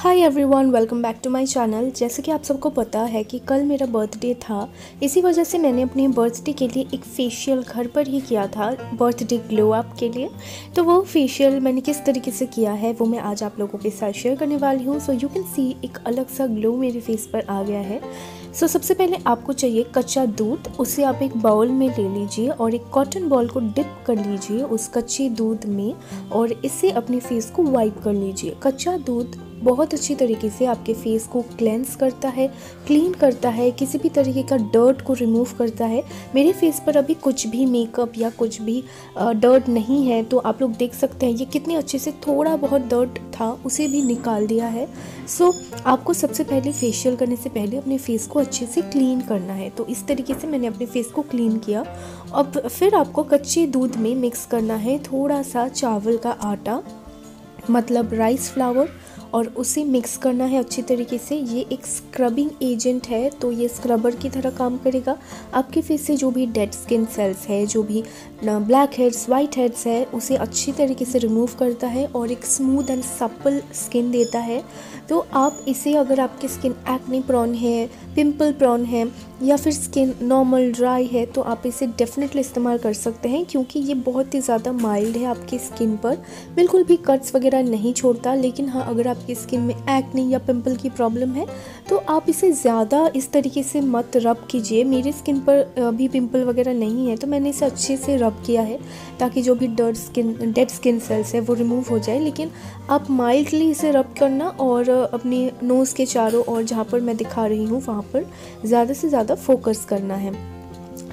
Hi everyone welcome back to my channel जैसे कि आप सबको पता है कि कल मेरा बर्थडे था। इसी वजह से मैंने अपने बर्थडे के लिए एक फेशियल घर पर ही किया था बर्थडे ग्लो अप के लिए। तो वो फेशियल मैंने किस तरीके से किया है वो मैं आज आप लोगों के साथ शेयर करने वाली हूँ। सो यू कैन सी एक अलग सा ग्लो मेरे फेस पर आ गया है। सो so, सबसे पहले आपको चाहिए कच्चा दूध उसे आप एक बाउल में ले लीजिए और एक कॉटन बॉल को डिप कर लीजिए उस कच्चे दूध में और इसे अपने फेस को वाइप कर लीजिए। कच्चा दूध बहुत अच्छी तरीके से आपके फेस को क्लेंस करता है क्लीन करता है किसी भी तरीके का डर्ट को रिमूव करता है। मेरे फेस पर अभी कुछ भी मेकअप या कुछ भी डर्ट नहीं है तो आप लोग देख सकते हैं ये कितने अच्छे से थोड़ा बहुत डर्ट था उसे भी निकाल दिया है। सो so, आपको सबसे पहले फेशियल करने से पहले अपने फेस को अच्छे से क्लीन करना है। तो इस तरीके से मैंने अपने फेस को क्लीन किया। अब फिर आपको कच्चे दूध में मिक्स करना है थोड़ा सा चावल का आटा मतलब राइस फ्लावर और उसे मिक्स करना है अच्छी तरीके से। ये एक स्क्रबिंग एजेंट है तो ये स्क्रबर की तरह काम करेगा। आपके फेस से जो भी डेड स्किन सेल्स है, जो भी ब्लैक हेड्स वाइट हेड्स है, उसे अच्छी तरीके से रिमूव करता है और एक स्मूथ एंड सप्पल स्किन देता है। तो आप इसे अगर आपकी स्किन एक्ने प्रॉन है पिंपल प्रॉन है, या फिर स्किन नॉर्मल ड्राई है तो आप इसे डेफिनेटली इस्तेमाल कर सकते हैं, क्योंकि ये बहुत ही ज़्यादा माइल्ड है आपकी स्किन पर। बिल्कुल भी कट्स वगैरह नहीं छोड़ता, लेकिन हाँ अगर आपकी स्किन में एक्ने या पिंपल की प्रॉब्लम है तो आप इसे ज़्यादा इस तरीके से मत रब कीजिए। मेरी स्किन पर अभी पिंपल वगैरह नहीं है तो मैंने इसे अच्छे से रब किया है, ताकि जो भी dirt skin dead skin cells है वो रिमूव हो जाए। लेकिन आप माइल्डली इसे रब करना और अपने नोज़ के चारों और जहाँ पर मैं दिखा रही हूँ, वहाँ पर ज़्यादा से ज़्यादा फोकस करना है।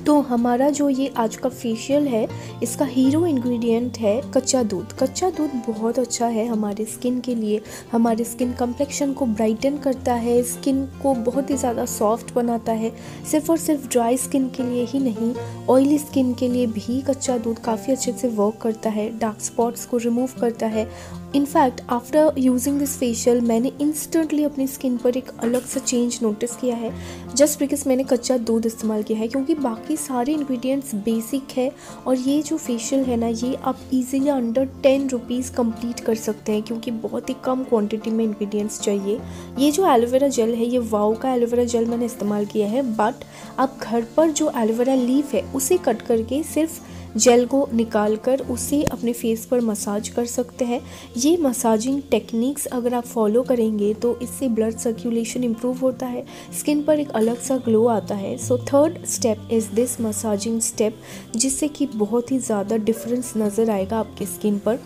तो हमारा जो ये आज का फेशियल है, इसका हीरो इंग्रेडिएंट है कच्चा दूध। कच्चा दूध बहुत अच्छा है हमारे स्किन के लिए। हमारे स्किन कम्प्लेक्शन को ब्राइटन करता है स्किन को बहुत ही ज़्यादा सॉफ्ट बनाता है। सिर्फ़ और सिर्फ़ ड्राई स्किन के लिए ही नहीं ऑयली स्किन के लिए भी कच्चा दूध काफ़ी अच्छे से वर्क करता है डार्क स्पॉट्स को रिमूव करता है। In fact after using this facial मैंने इंस्टेंटली अपनी स्किन पर एक अलग सा चेंज नोटिस किया है जस्ट बिकॉज़ मैंने कच्चा दूध इस्तेमाल किया है, क्योंकि बाकी सारे इंग्रेडिएंट्स बेसिक है और ये जो फेशियल है ना, ये आप easily under ten rupees complete कर सकते हैं क्योंकि बहुत ही कम क्वांटिटी में इंग्रेडिएंट्स चाहिए। ये जो एलोवेरा जेल है, ये वाओ का एलोवेरा जेल मैंने इस्तेमाल किया है बट आप घर पर जो एलोवेरा लीफ है, उसे कट करके सिर्फ़ जेल को निकाल कर उसे अपने फेस पर मसाज कर सकते हैं। ये मसाजिंग टेक्निक्स अगर आप फॉलो करेंगे तो इससे ब्लड सर्कुलेशन इम्प्रूव होता है स्किन पर एक अलग सा ग्लो आता है। So third step is this massaging step जिससे कि बहुत ही ज़्यादा डिफरेंस नज़र आएगा आपकी स्किन पर।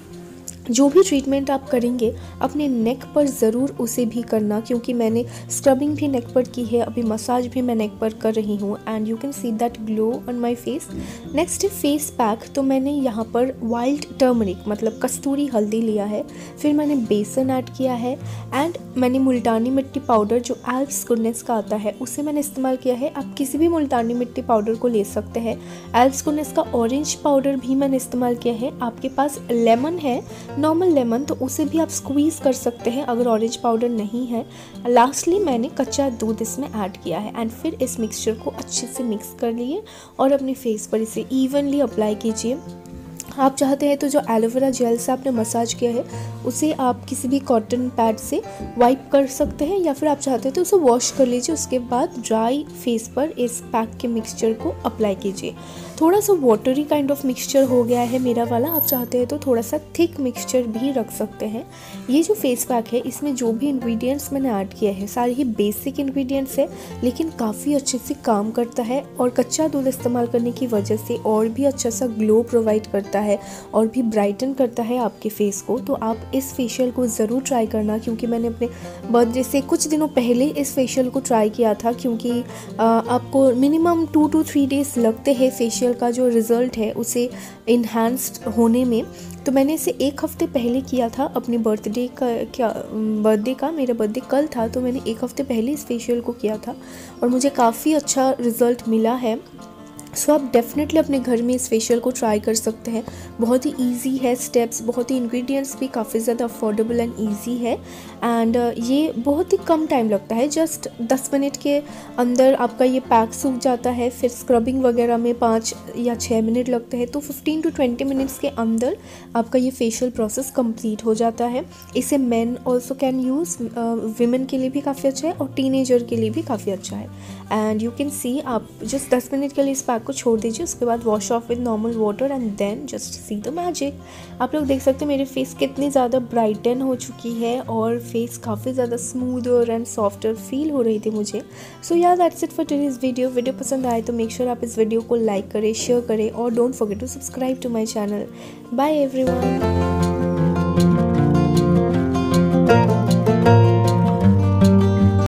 जो भी ट्रीटमेंट आप करेंगे, अपने नेक पर ज़रूर उसे भी करना, क्योंकि मैंने स्क्रबिंग भी नेक पर की है, अभी मसाज भी मैं नेक पर कर रही हूँ and you can see that glow on my face next face pack तो मैंने यहाँ पर वाइल्ड टर्मरिक मतलब कस्तूरी हल्दी लिया है, फिर मैंने बेसन ऐड किया है एंड मैंने मुल्तानी मिट्टी पाउडर जो एल्प्स गुडनेस का आता है, उसे मैंने इस्तेमाल किया है। आप किसी भी मुल्तानी मिट्टी पाउडर को ले सकते हैं। एल्प्स गुडनेस का ऑरेंज पाउडर भी मैंने इस्तेमाल किया है। आपके पास लेमन है नॉर्मल लेमन तो उसे भी आप स्क्वीज़ कर सकते हैं अगर ऑरेंज पाउडर नहीं है। लास्टली मैंने कच्चा दूध इसमें ऐड किया है एंड फिर इस मिक्सचर को अच्छे से मिक्स कर लिए और अपने फेस पर इसे इवनली अप्लाई कीजिए। आप चाहते हैं तो जो एलोवेरा जेल से आपने मसाज किया है, उसे आप किसी भी कॉटन पैड से वाइप कर सकते हैं या फिर आप चाहते हैं तो उसे वॉश कर लीजिए, उसके बाद ड्राई फेस पर इस पैक के मिक्सचर को अप्लाई कीजिए। थोड़ा सा वाटरी काइंड ऑफ़ मिक्सचर हो गया है मेरा वाला, आप चाहते हैं तो थोड़ा सा थिक मिक्सचर भी रख सकते हैं। ये जो फेस पैक है, इसमें जो भी इंग्रेडिएंट्स मैंने ऐड किया है, सारे ही बेसिक इंग्रेडिएंट्स है, लेकिन काफ़ी अच्छे से काम करता है और कच्चा दूध इस्तेमाल करने की वजह से और भी अच्छा सा ग्लो प्रोवाइड करता है। और भी ब्राइटन करता है आपके फेस को तो आप इस फेशियल को ज़रूर ट्राई करना क्योंकि मैंने अपने बर्थडे से कुछ दिनों पहले इस फेशियल को ट्राई किया था क्योंकि आपको minimum two two three days लगते हैं फेशियल का जो रिज़ल्ट है उसे इन्हांस्ड होने में। तो मैंने इसे एक हफ़्ते पहले किया था अपने बर्थडे का, क्या बर्थडे का, मेरा बर्थडे कल था तो मैंने एक हफ़्ते पहले इस फेशियल को किया था और मुझे काफ़ी अच्छा रिज़ल्ट मिला है। सो आप डेफिनेटली अपने घर में इस फेशियल को ट्राई कर सकते हैं। बहुत ही इजी है स्टेप्स बहुत ही इंग्रेडिएंट्स भी काफ़ी ज़्यादा अफोर्डेबल एंड इजी है। एंड uh, ये बहुत ही कम टाइम लगता है। जस्ट 10 मिनट के अंदर आपका ये पैक सूख जाता है फिर स्क्रबिंग वगैरह में पाँच या छः मिनट लगते हैं। तो 15 टू 20 मिनट्स के अंदर आपका ये फेशियल प्रोसेस कंप्लीट हो जाता है। इसे man also can use women के लिए भी काफ़ी अच्छा है और टीनेजर के लिए भी काफ़ी अच्छा है। एंड यू कैन सी आप जस्ट दस मिनट के लिए इस पैक पैक को छोड़ दीजिए, उसके बाद wash off with normal water and then just see the magic आप लोग देख सकते हैं मेरे फेस कितनी ज़्यादा ब्राइटन हो चुकी है और फेस काफ़ी ज़्यादा स्मूथ और एंड सॉफ्टर फील हो रही थी मुझे। सो यार that's it for today's video video पसंद आए तो मेक श्योर sure आप इस वीडियो को लाइक करें शेयर करें और don't forget to subscribe to my channel bye every